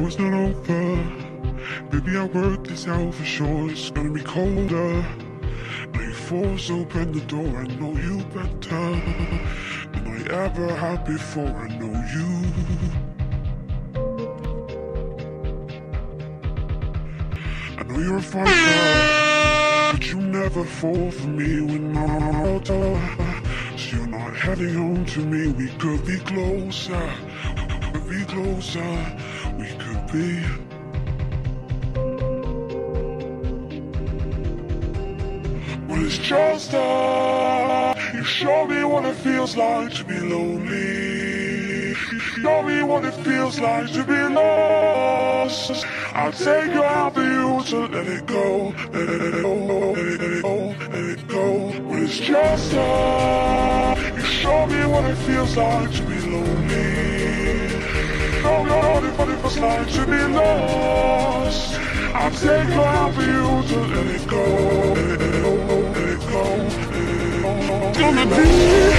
war's not over. Baby, I worked this out for sure. It's gonna be colder. Now you force open the door. I know you better than I ever had before. I know you. I know you're a fighter, but you never fall for me when I'm out. So you're not heading home to me. We could be closer. Could be closer. We could be. Well, it's just us. You show me what it feels like to be lonely. You show me what it feels like to be lost. I'll take you out for you to let it go, feels like to be lonely. Me what it, what it like to be lost. I'm you out for you to let it go, let it, let it go, let it go, let it go. It's gonna be,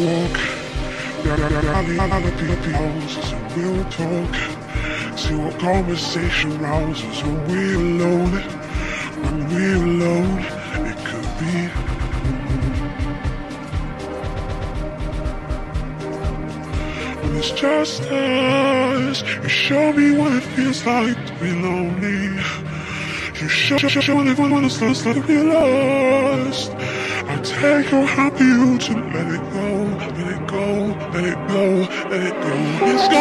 walk. Reality houses and we'll talk. See what conversation rouses when we're alone. When we're alone, it could be. When it's just us, you show me what it feels like to be lonely. You show, show, show me what it feels like to be lost. I your happy you to let it go, let it go, let it go, let it go. Gonna